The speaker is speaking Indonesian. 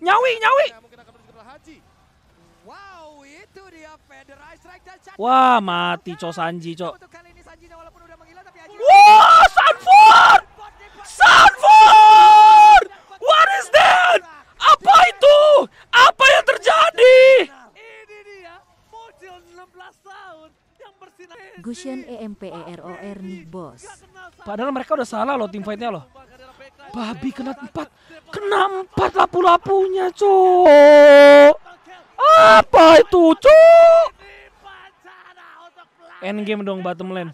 Nyawi, nyawi. Mungkin akan menuju ke arah Haji. Wow, itu dia Federer strike dan Cak- Wah, mati Cok Sanji, Cok. Untuk kali ini Sanjinya walaupun udah menghilang tapi Haji Wah, Sanford! Sanford! What is that? Apa itu? Apa yang terjadi? Ini dia bocil 16 tahun yang bersinar. Gushen EMPEROR nih bos. Padahal mereka udah salah loh tim fightnya loh. Babi kena empat. Kena empat lapu-lapunya, Cok. Apa itu, Cok? Endgame dong bottom lane.